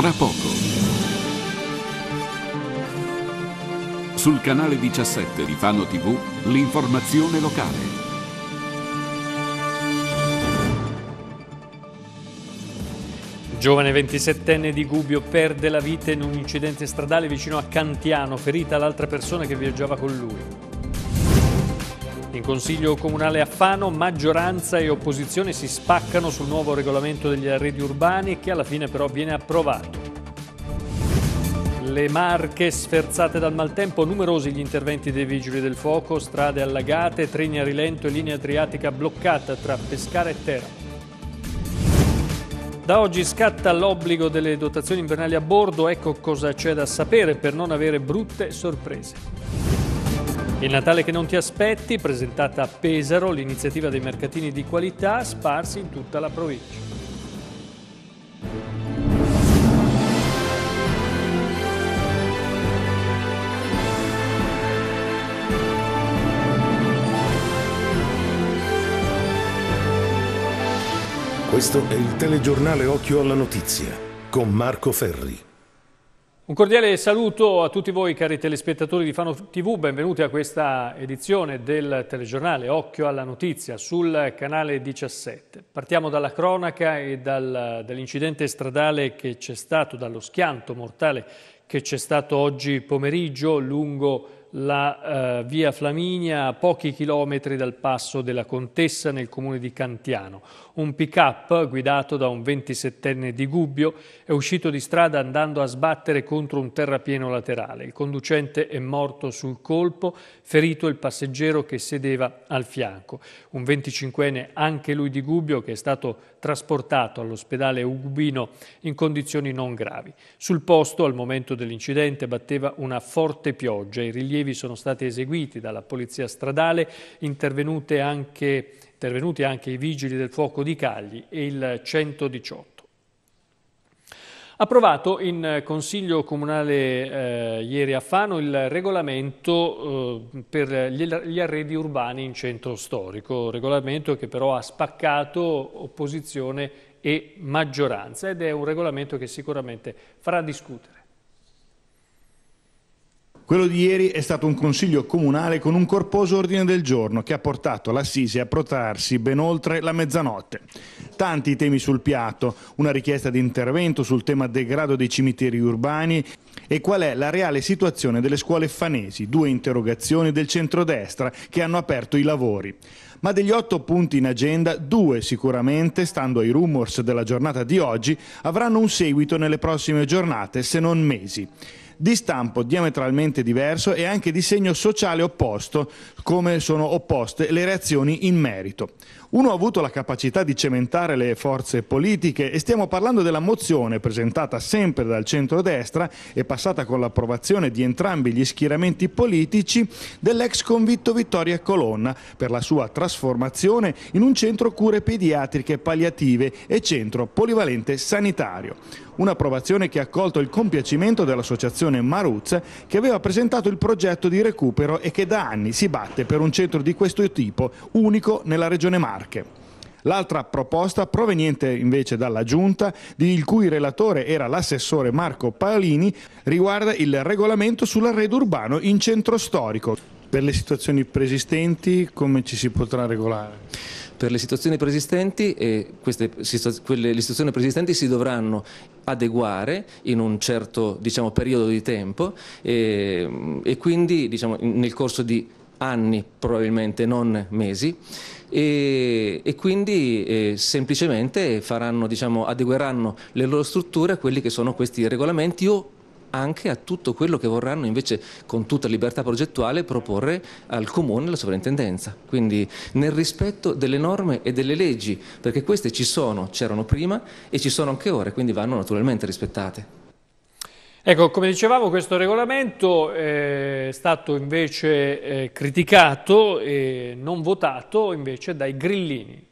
tra poco. Sul canale 17 di Fano TV, l'informazione locale. Giovane 27enne di Gubbio perde la vita in un incidente stradale vicino a Cantiano, ferita l'altra persona che viaggiava con lui. In Consiglio Comunale a Fano maggioranza e opposizione si spaccano sul nuovo regolamento degli arredi urbani che alla fine però viene approvato. Le Marche sferzate dal maltempo, numerosi gli interventi dei vigili del fuoco, strade allagate, treni a rilento e linea adriatica bloccata tra Pescara e Teramo. Da oggi scatta l'obbligo delle dotazioni invernali a bordo, ecco cosa c'è da sapere per non avere brutte sorprese. Il Natale che non ti aspetti, presentata a Pesaro, l'iniziativa dei mercatini di qualità sparsi in tutta la provincia. Questo è il telegiornale Occhio alla Notizia con Marco Ferri. Un cordiale saluto a tutti voi cari telespettatori di Fano TV, benvenuti a questa edizione del telegiornale Occhio alla Notizia sul canale 17. Partiamo dalla cronaca e dal, dall'incidente stradale che c'è stato, dallo schianto mortale che c'è stato oggi pomeriggio lungo la uh, via Flaminia a pochi chilometri dal passo della Contessa nel comune di Cantiano. Un pick-up guidato da un 27enne di Gubbio è uscito di strada andando a sbattere contro un terrapieno laterale. Il conducente è morto sul colpo, ferito il passeggero che sedeva al fianco. Un 25enne, anche lui di Gubbio, che è stato trasportato all'ospedale Ugubino in condizioni non gravi. Sul posto, al momento dell'incidente, batteva una forte pioggia. I rilievi sono stati eseguiti dalla polizia stradale, anche intervenuti anche i vigili del fuoco di Cagli e il 118. Approvato in Consiglio Comunale eh, ieri a Fano il regolamento eh, per gli, arredi urbani in centro storico, regolamento che però ha spaccato opposizione e maggioranza ed è un regolamento che sicuramente farà discutere. Quello di ieri è stato un consiglio comunale con un corposo ordine del giorno che ha portato l'Assisi a protrarsi ben oltre la mezzanotte. Tanti temi sul piatto, una richiesta di intervento sul tema degrado dei cimiteri urbani e qual è la reale situazione delle scuole fanesi, due interrogazioni del centrodestra che hanno aperto i lavori. Ma degli otto punti in agenda, due sicuramente, stando ai rumors della giornata di oggi, avranno un seguito nelle prossime giornate, se non mesi di stampo diametralmente diverso e anche di segno sociale opposto, come sono opposte le reazioni in merito. Uno ha avuto la capacità di cementare le forze politiche e stiamo parlando della mozione presentata sempre dal centrodestra e passata con l'approvazione di entrambi gli schieramenti politici dell'ex convitto Vittoria Colonna per la sua trasformazione in un centro cure pediatriche palliative e centro polivalente sanitario. Un'approvazione che ha accolto il compiacimento dell'associazione Maruz che aveva presentato il progetto di recupero e che da anni si batte per un centro di questo tipo unico nella regione Marche. L'altra proposta, proveniente invece dalla Giunta, il cui relatore era l'assessore Marco Palini, riguarda il regolamento sull'arredo urbano in centro storico. Per le situazioni preesistenti come ci si potrà regolare? Per le situazioni preesistenti e queste, quelle, le situazioni preesistenti si dovranno adeguare in un certo diciamo, periodo di tempo e, e quindi diciamo, nel corso di anni probabilmente, non mesi e, e quindi eh, semplicemente faranno, diciamo, adegueranno le loro strutture a quelli che sono questi regolamenti o anche a tutto quello che vorranno invece con tutta libertà progettuale proporre al comune alla sovrintendenza. Quindi nel rispetto delle norme e delle leggi, perché queste ci sono, c'erano prima e ci sono anche ora, quindi vanno naturalmente rispettate. Ecco, come dicevamo, questo regolamento è stato invece eh, criticato e non votato invece dai grillini.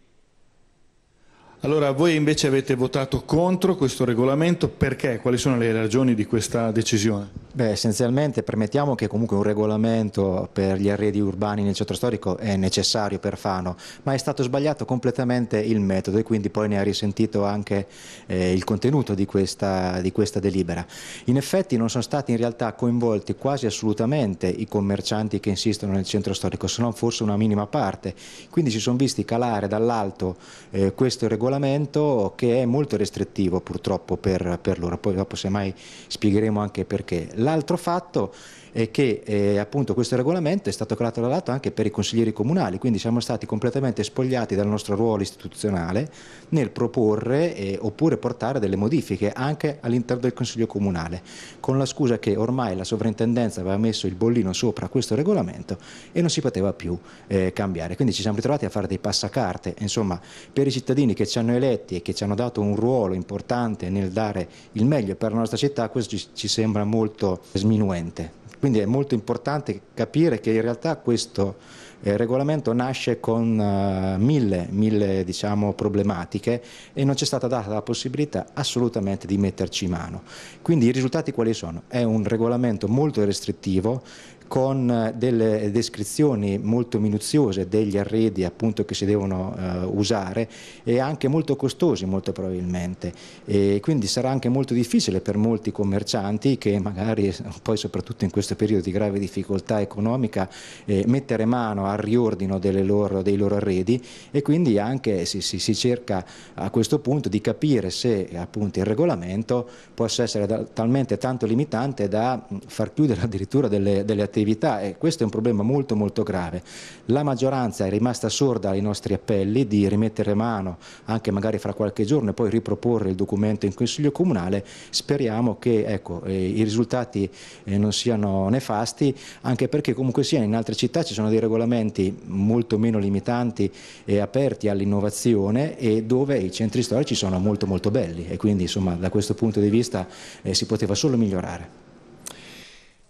Allora, voi invece avete votato contro questo regolamento, perché? Quali sono le ragioni di questa decisione? Beh, essenzialmente permettiamo che comunque un regolamento per gli arredi urbani nel centro storico è necessario per Fano, ma è stato sbagliato completamente il metodo e quindi poi ne ha risentito anche eh, il contenuto di questa, di questa delibera. In effetti non sono stati in realtà coinvolti quasi assolutamente i commercianti che insistono nel centro storico, se non forse una minima parte, quindi si sono visti calare dall'alto eh, questo regolamento che è molto restrittivo purtroppo per, per loro, poi dopo semmai spiegheremo anche perché. L'altro fatto è che eh, appunto questo regolamento è stato creato dall'alto anche per i consiglieri comunali, quindi siamo stati completamente spogliati dal nostro ruolo istituzionale nel proporre eh, oppure portare delle modifiche anche all'interno del Consiglio Comunale, con la scusa che ormai la sovrintendenza aveva messo il bollino sopra questo regolamento e non si poteva più eh, cambiare. Quindi ci siamo ritrovati a fare dei passacarte, insomma, per i cittadini che ci hanno eletti e che ci hanno dato un ruolo importante nel dare il meglio per la nostra città, questo ci, ci sembra molto sminuente. Quindi è molto importante capire che in realtà questo eh, regolamento nasce con uh, mille, mille diciamo, problematiche e non c'è stata data la possibilità assolutamente di metterci mano. Quindi i risultati quali sono? È un regolamento molto restrittivo con eh, delle descrizioni molto minuziose degli arredi appunto che si devono eh, usare e anche molto costosi molto probabilmente. E quindi sarà anche molto difficile per molti commercianti che magari poi soprattutto in questo periodo di grave difficoltà economica eh, mettere mano al riordino loro, dei loro arredi e quindi anche si, si, si, cerca a questo punto di capire se appunto il regolamento possa essere da, talmente tanto limitante da far chiudere addirittura delle, delle attività attività e questo è un problema molto molto grave. La maggioranza è rimasta sorda ai nostri appelli di rimettere mano anche magari fra qualche giorno e poi riproporre il documento in Consiglio Comunale. Speriamo che ecco, eh, i risultati eh, non siano nefasti anche perché comunque sia in altre città ci sono dei regolamenti molto meno limitanti e aperti all'innovazione e dove i centri storici sono molto molto belli e quindi insomma da questo punto di vista eh, si poteva solo migliorare.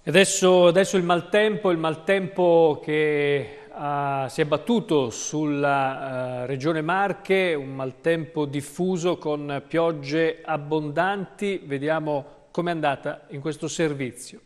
Adesso, adesso, il maltempo, il maltempo che uh, si è battuto sulla uh, regione Marche, un maltempo diffuso con piogge abbondanti. Vediamo com'è andata in questo servizio.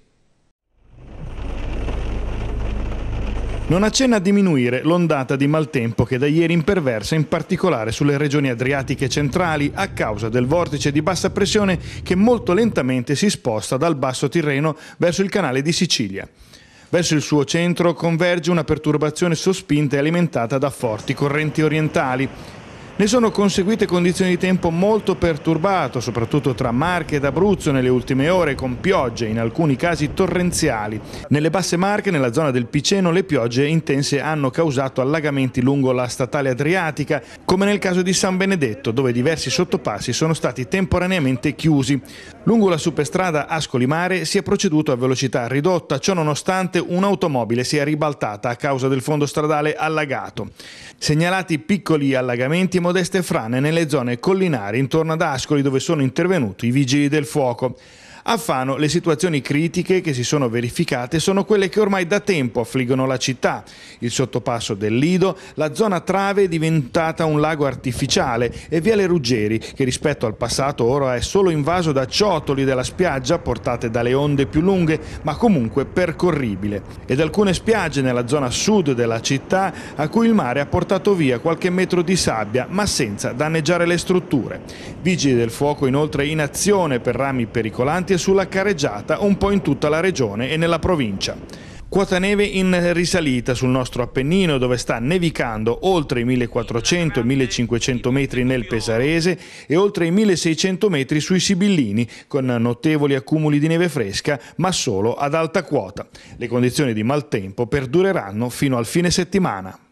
Non accenna a diminuire l'ondata di maltempo che da ieri imperversa in particolare sulle regioni adriatiche centrali a causa del vortice di bassa pressione che molto lentamente si sposta dal basso Tirreno verso il canale di Sicilia. Verso il suo centro converge una perturbazione sospinta e alimentata da forti correnti orientali ne sono conseguite condizioni di tempo molto perturbato, soprattutto tra Marche ed Abruzzo nelle ultime ore, con piogge, in alcuni casi torrenziali. Nelle basse Marche, nella zona del Piceno, le piogge intense hanno causato allagamenti lungo la statale adriatica, come nel caso di San Benedetto, dove diversi sottopassi sono stati temporaneamente chiusi. Lungo la superstrada Ascoli Mare si è proceduto a velocità ridotta, ciò nonostante un'automobile si è ribaltata a causa del fondo stradale allagato. Segnalati piccoli allagamenti e modeste frane nelle zone collinari intorno ad Ascoli dove sono intervenuti i vigili del fuoco. A Fano le situazioni critiche che si sono verificate sono quelle che ormai da tempo affliggono la città. Il sottopasso del Lido, la zona trave è diventata un lago artificiale e Viale Ruggeri, che rispetto al passato ora è solo invaso da ciotoli della spiaggia portate dalle onde più lunghe, ma comunque percorribile. Ed alcune spiagge nella zona sud della città a cui il mare ha portato via qualche metro di sabbia, ma senza danneggiare le strutture. Vigili del fuoco inoltre in azione per rami pericolanti e sulla careggiata un po' in tutta la regione e nella provincia. Quota neve in risalita sul nostro Appennino dove sta nevicando oltre i 1400 1500 metri nel Pesarese e oltre i 1600 metri sui Sibillini con notevoli accumuli di neve fresca ma solo ad alta quota. Le condizioni di maltempo perdureranno fino al fine settimana.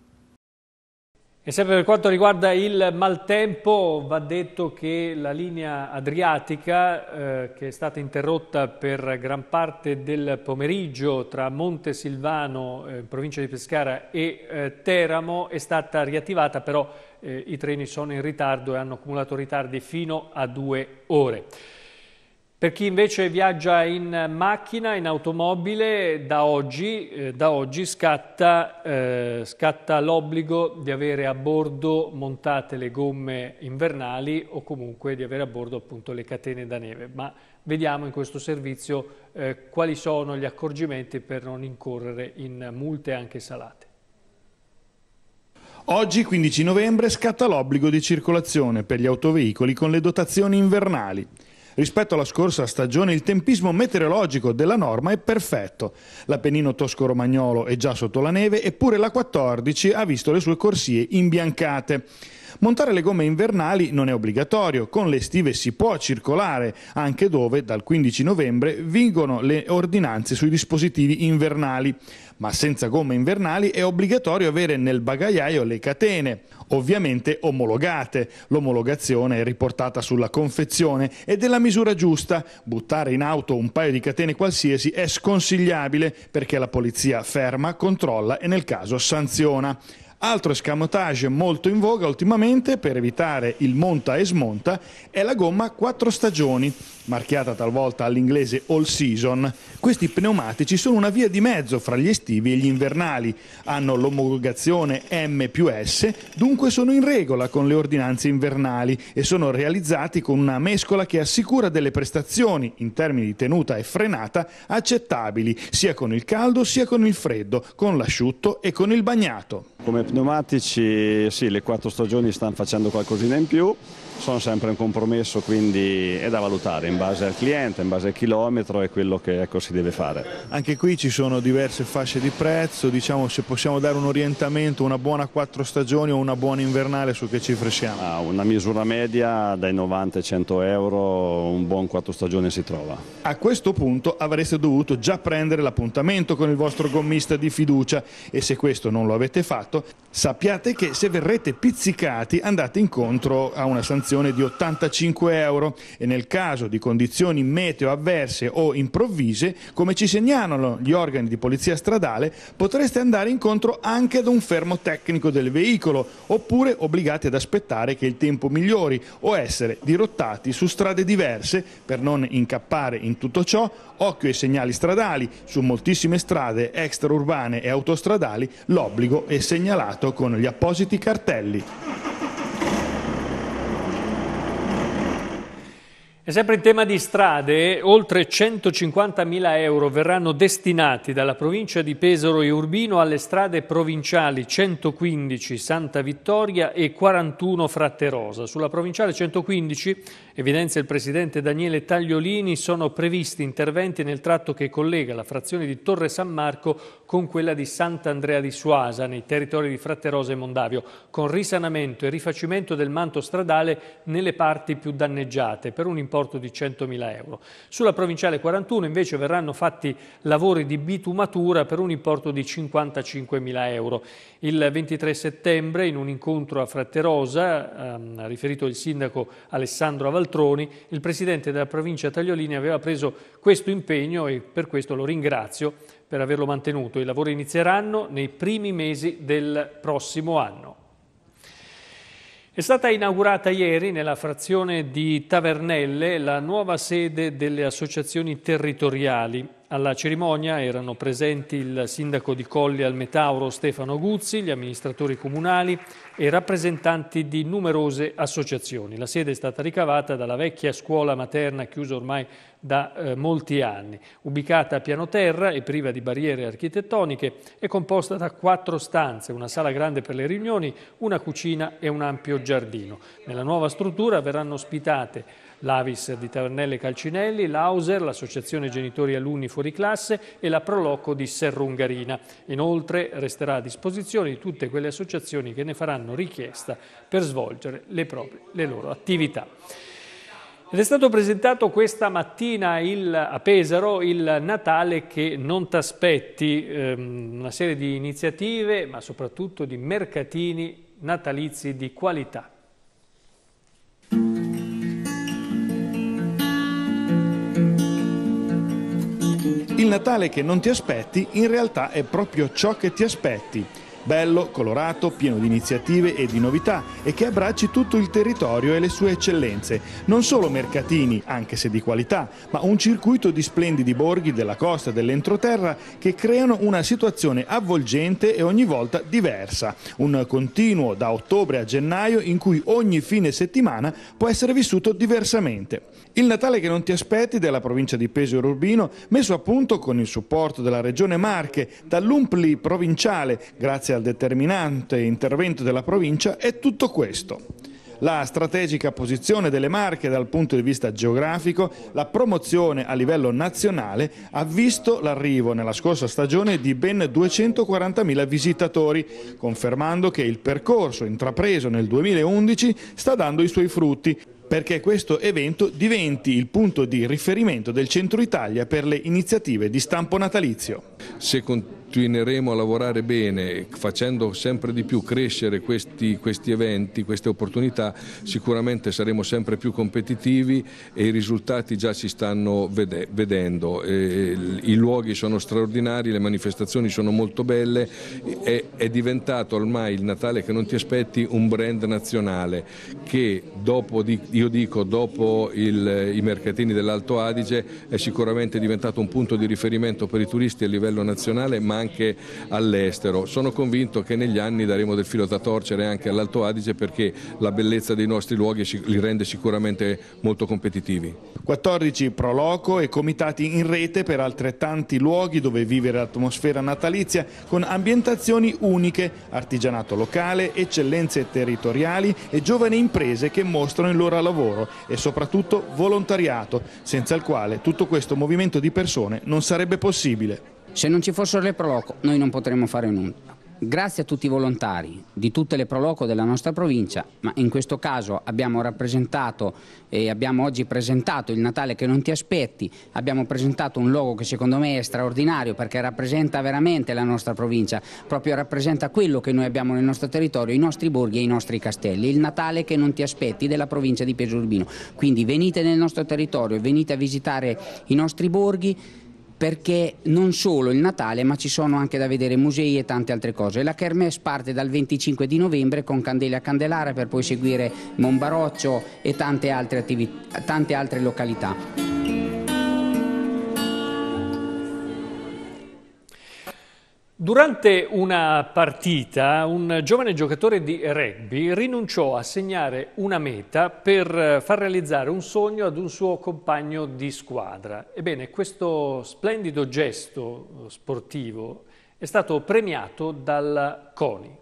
E sempre per quanto riguarda il maltempo, va detto che la linea adriatica, eh, che è stata interrotta per gran parte del pomeriggio tra Monte Silvano, eh, provincia di Pescara, e eh, Teramo, è stata riattivata, però eh, i treni sono in ritardo e hanno accumulato ritardi fino a due ore. Per chi invece viaggia in macchina, in automobile, da oggi, eh, da oggi scatta, eh, scatta, l'obbligo di avere a bordo montate le gomme invernali o comunque di avere a bordo appunto le catene da neve. Ma vediamo in questo servizio eh, quali sono gli accorgimenti per non incorrere in multe anche salate. Oggi, 15 novembre, scatta l'obbligo di circolazione per gli autoveicoli con le dotazioni invernali. Rispetto alla scorsa stagione il tempismo meteorologico della norma è perfetto. L'Appennino tosco-romagnolo è già sotto la neve eppure la 14 ha visto le sue corsie imbiancate. Montare le gomme invernali non è obbligatorio, con le estive si può circolare, anche dove dal 15 novembre vingono le ordinanze sui dispositivi invernali ma senza gomme invernali è obbligatorio avere nel bagagliaio le catene, ovviamente omologate. L'omologazione è riportata sulla confezione ed è la misura giusta. Buttare in auto un paio di catene qualsiasi è sconsigliabile perché la polizia ferma, controlla e nel caso sanziona. Altro escamotage molto in voga ultimamente per evitare il monta e smonta è la gomma 4 stagioni, marchiata talvolta all'inglese all season. Questi pneumatici sono una via di mezzo fra gli estivi e gli invernali, hanno l'omologazione M più S, dunque sono in regola con le ordinanze invernali e sono realizzati con una mescola che assicura delle prestazioni in termini di tenuta e frenata accettabili sia con il caldo sia con il freddo, con l'asciutto e con il bagnato. Come pneumatici sì, le quattro stagioni stanno facendo qualcosina in più, sono sempre un compromesso, quindi è da valutare in base al cliente, in base al chilometro e quello che ecco, si deve fare. Anche qui ci sono diverse fasce di prezzo, diciamo se possiamo dare un orientamento, una buona quattro stagioni o una buona invernale su che cifre siamo? Ah, una misura media dai 90 ai 100 euro, un buon quattro stagioni si trova. A questo punto avreste dovuto già prendere l'appuntamento con il vostro gommista di fiducia e se questo non lo avete fatto, sappiate che se verrete pizzicati andate incontro a una sanzione sanzione di 85 euro e nel caso di condizioni meteo avverse o improvvise, come ci segnalano gli organi di polizia stradale, potreste andare incontro anche ad un fermo tecnico del veicolo oppure obbligati ad aspettare che il tempo migliori o essere dirottati su strade diverse per non incappare in tutto ciò. Occhio ai segnali stradali, su moltissime strade extraurbane e autostradali l'obbligo è segnalato con gli appositi cartelli. E sempre in tema di strade, oltre 150.000 euro verranno destinati dalla provincia di Pesaro e Urbino alle strade provinciali 115 Santa Vittoria e 41 Fratterosa. Sulla provinciale 115, evidenzia il presidente Daniele Tagliolini, sono previsti interventi nel tratto che collega la frazione di Torre San Marco con quella di Sant'Andrea di Suasa, nei territori di Fratterosa e Mondavio, con risanamento e rifacimento del manto stradale nelle parti più danneggiate, per un importo di 100.000 euro. Sulla provinciale 41 invece verranno fatti lavori di bitumatura per un importo di 55.000 euro. Il 23 settembre, in un incontro a Fratterosa, ehm, ha riferito il sindaco Alessandro Avaltroni, il presidente della provincia Tagliolini aveva preso questo impegno e per questo lo ringrazio per averlo mantenuto. I lavori inizieranno nei primi mesi del prossimo anno. È stata inaugurata ieri nella frazione di Tavernelle la nuova sede delle associazioni territoriali. Alla cerimonia erano presenti il sindaco di Colli al Metauro Stefano Guzzi, gli amministratori comunali e rappresentanti di numerose associazioni. La sede è stata ricavata dalla vecchia scuola materna chiusa ormai da eh, molti anni. Ubicata a piano terra e priva di barriere architettoniche, è composta da quattro stanze, una sala grande per le riunioni, una cucina e un ampio giardino. Nella nuova struttura verranno ospitate l'Avis di Tavernelle Calcinelli, l'Auser, l'Associazione Genitori Alunni Fuori Classe e la Proloco di Serrungarina. Inoltre resterà a disposizione di tutte quelle associazioni che ne faranno richiesta per svolgere le, proprie, le loro attività. Ed è stato presentato questa mattina il, a Pesaro il Natale che non t'aspetti, ehm, una serie di iniziative ma soprattutto di mercatini natalizi di qualità. Natale che non ti aspetti in realtà è proprio ciò che ti aspetti. bello, colorato, pieno di iniziative e di novità e che abbracci tutto il territorio e le sue eccellenze. Non solo mercatini, anche se di qualità, ma un circuito di splendidi borghi della costa dell'entroterra che creano una situazione avvolgente e ogni volta diversa. Un continuo da ottobre a gennaio in cui ogni fine settimana può essere vissuto diversamente. Il Natale che non ti aspetti della provincia di Pesaro Urbino, messo a punto con il supporto della Regione Marche, dall'Umpli provinciale, grazie al determinante intervento della provincia, è tutto questo. La strategica posizione delle Marche dal punto di vista geografico, la promozione a livello nazionale ha visto l'arrivo nella scorsa stagione di ben 240.000 visitatori, confermando che il percorso intrapreso nel 2011 sta dando i suoi frutti perché questo evento diventi il punto di riferimento del Centro Italia per le iniziative di stampo natalizio. Se continueremo a lavorare bene facendo sempre di più crescere questi, questi, eventi, queste opportunità, sicuramente saremo sempre più competitivi e i risultati già si stanno vede vedendo. E I luoghi sono straordinari, le manifestazioni sono molto belle, è, è diventato ormai il Natale che non ti aspetti un brand nazionale che dopo, io dico, dopo il, i mercatini dell'Alto Adige è sicuramente diventato un punto di riferimento per i turisti a livello nazionale ma anche all'estero. Sono convinto che negli anni daremo del filo da torcere anche all'Alto Adige perché la bellezza dei nostri luoghi li rende sicuramente molto competitivi. 14 proloco e comitati in rete per altrettanti luoghi dove vivere l'atmosfera natalizia con ambientazioni uniche, artigianato locale, eccellenze territoriali e giovani imprese che mostrano il loro lavoro e soprattutto volontariato, senza il quale tutto questo movimento di persone non sarebbe possibile. Se non ci fossero le Proloco noi non potremmo fare nulla. Grazie a tutti i volontari di tutte le Proloco della nostra provincia, ma in questo caso abbiamo rappresentato e abbiamo oggi presentato il Natale che non ti aspetti, abbiamo presentato un logo che secondo me è straordinario perché rappresenta veramente la nostra provincia, proprio rappresenta quello che noi abbiamo nel nostro territorio, i nostri borghi e i nostri castelli, il Natale che non ti aspetti della provincia di Pesaro Urbino. Quindi venite nel nostro territorio, venite a visitare i nostri borghi, perché non solo il Natale ma ci sono anche da vedere musei e tante altre cose. La Kermesse parte dal 25 di novembre con Candele a Candelara per poi seguire Monbaroccio e tante altre, tante altre località. Durante una partita un giovane giocatore di rugby rinunciò a segnare una meta per far realizzare un sogno ad un suo compagno di squadra. Ebbene, questo splendido gesto sportivo è stato premiato dal CONI.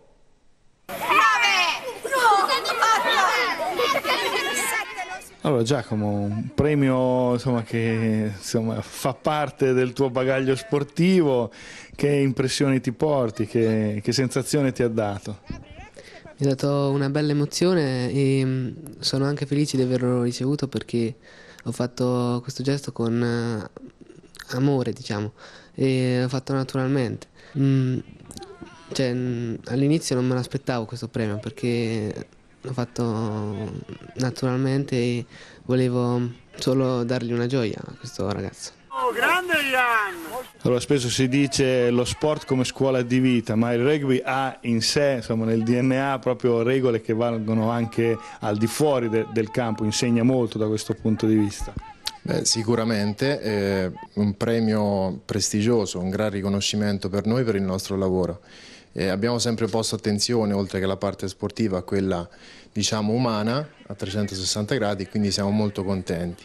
Allora Giacomo, un premio insomma, che insomma, fa parte del tuo bagaglio sportivo, che impressioni ti porti, che, che sensazione ti ha dato? Mi ha dato una bella emozione e mm, sono anche felice di averlo ricevuto perché ho fatto questo gesto con eh, amore, diciamo, e l'ho fatto naturalmente. Mm, cioè, mm, all'inizio non me l'aspettavo questo premio perché l'ho fatto naturalmente e volevo solo dargli una gioia a questo ragazzo. Oh, grande Ian! Allora spesso si dice lo sport come scuola di vita, ma il rugby ha in sé, insomma nel DNA, proprio regole che valgono anche al di fuori de del campo, insegna molto da questo punto di vista. Beh, sicuramente è un premio prestigioso, un gran riconoscimento per noi per il nostro lavoro. E abbiamo sempre posto attenzione, oltre che alla parte sportiva, a quella diciamo, umana a 360 gradi, quindi siamo molto contenti.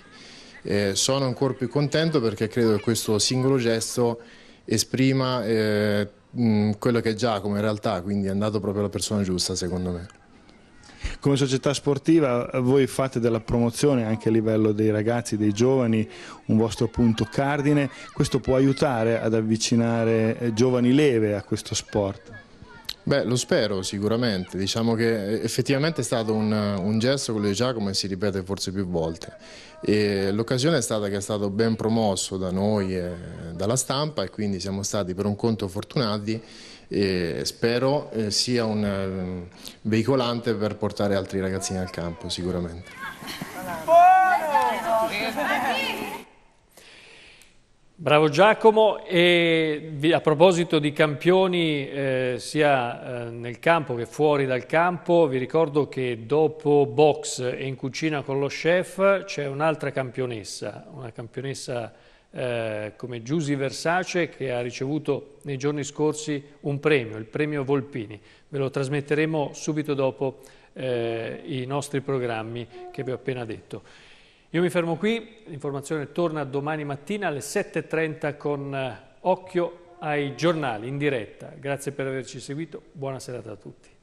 Eh, sono ancora più contento perché credo che questo singolo gesto esprima eh, quello che è Giacomo in realtà, quindi è andato proprio alla persona giusta secondo me. Come società sportiva voi fate della promozione anche a livello dei ragazzi, dei giovani, un vostro punto cardine, questo può aiutare ad avvicinare eh, giovani leve a questo sport? Beh, lo spero sicuramente, diciamo che effettivamente è stato un, un gesto quello di Giacomo si ripete forse più volte. L'occasione è stata che è stato ben promosso da noi e dalla stampa e quindi siamo stati per un conto fortunati e spero eh, sia un um, veicolante per portare altri ragazzini al campo sicuramente. Bravo Giacomo e a proposito di campioni eh, sia eh, nel campo che fuori dal campo vi ricordo che dopo box e in cucina con lo chef c'è un'altra campionessa, una campionessa eh, come Giusy Versace che ha ricevuto nei giorni scorsi un premio, il premio Volpini. Ve lo trasmetteremo subito dopo eh, i nostri programmi che vi ho appena detto. Io mi fermo qui, l'informazione torna domani mattina alle 7.30 con eh, Occhio ai giornali in diretta. Grazie per averci seguito, buona serata a tutti.